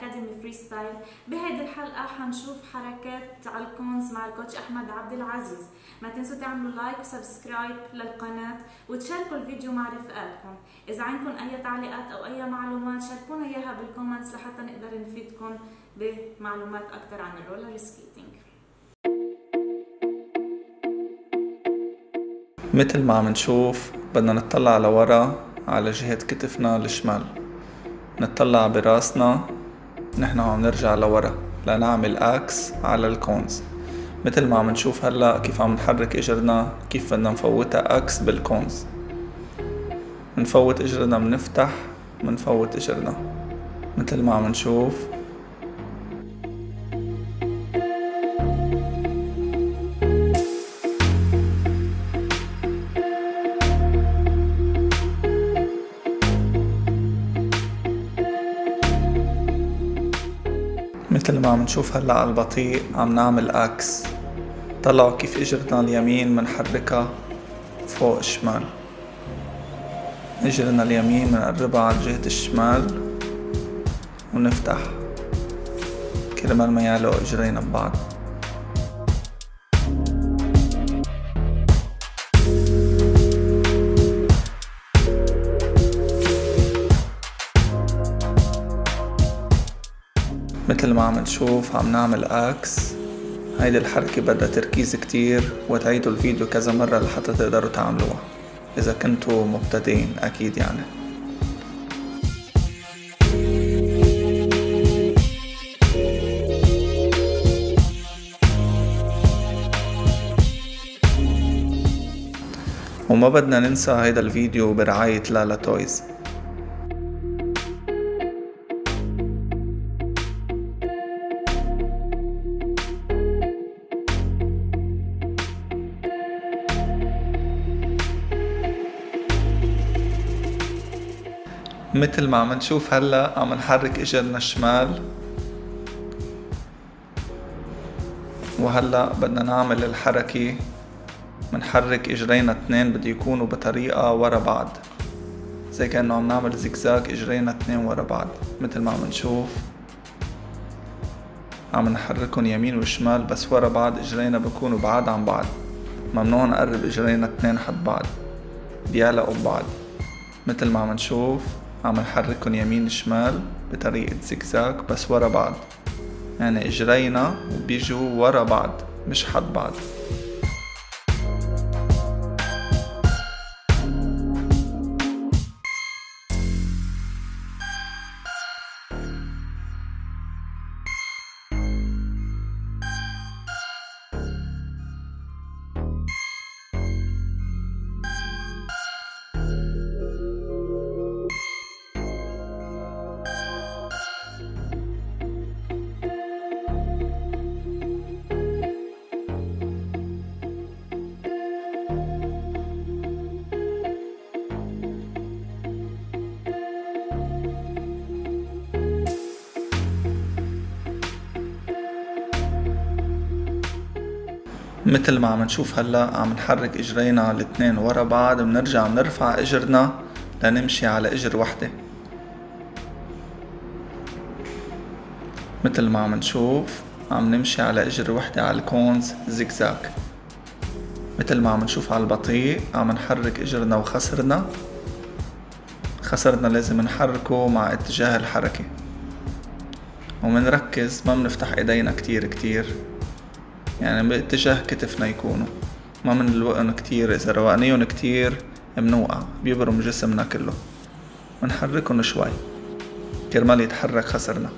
academy freestyle بهيدي الحلقة حنشوف حركات على الكونز مع الكوتش أحمد عبد العزيز. ما تنسوا تعملوا like و subscribe للقناة وتشاركوا الفيديو مع رفقاتكم. إذا عندكم أي تعليقات أو أي معلومات شاركونا إياها بال comments لحتى نقدر نفيدكم بمعلومات أكثر عن ال roller skating مثل ما عم نشوف بدنا نطلع لورا على جهة كتفنا الشمال. نطلع براسنا نحن عم نرجع لورا لنعمل X على الكونز مثل ما عم نشوف هلا كيف عم نحرك إجرنا كيف بدنا نفوتها X بالكونز منفوت إجرنا منفتح منفوت إجرنا. مثل ما عم نشوف مثل ما عم نشوف هلا على البطيء عم نعمل إكس طلعوا كيف اجرنا اليمين منحركها فوق الشمال. اجرنا اليمين منقربها على جهة الشمال ونفتح. كرمال ما يعلقوا اجرينا ببعض. مثل ما عم نشوف عم نعمل X هيدي الحركة بدها تركيز كتير وتعيدوا الفيديو كذا مرة لحتى تقدروا تعملوها. إذا كنتوا مبتدئين أكيد يعني. وما بدنا ننسى هيدا الفيديو برعاية لالا تويز. مثل ما عم نشوف هلا عم نحرك إجرنا الشمال. وهلا بدنا نعمل الحركة. منحرك إجرينا اثنين بده يكونوا بطريقة ورا بعض. زي كأنه عم نعمل زجزاج إجرينا اثنين ورا بعض مثل ما عم نشوف. عم نحركهم يمين وشمال بس ورا بعض إجرينا بكونوا بعاد عن بعض. ممنوع نقرب إجرينا اثنين حد بعض. بيعلقوا ببعض مثل ما عم نشوف. عم نحركهم يمين شمال بطريقة زجزاج بس ورا بعض. يعني إجرينا بيجوا ورا بعض مش حد بعض. مثل ما عم نشوف هلا عم نحرك إجرينا الاثنين ورا بعض بنرجع بنرفع إجرنا لنمشي على إجر وحدة. مثل ما عم نشوف عم نمشي على إجر وحدة على الكونز زيكزاك. مثل ما عم نشوف على البطيء عم نحرك إجرنا وخسرنا. خسرنا لازم نحركه مع اتجاه الحركة. ومنركز ما بنفتح إيدينا كتير كتير. يعني باتجاه كتفنا يكونوا. ما من الوقن كتير إذا روقنيهم كتير منوقع بيبرم جسمنا كله. ونحركن شوي. كرمال يتحرك خسرنا.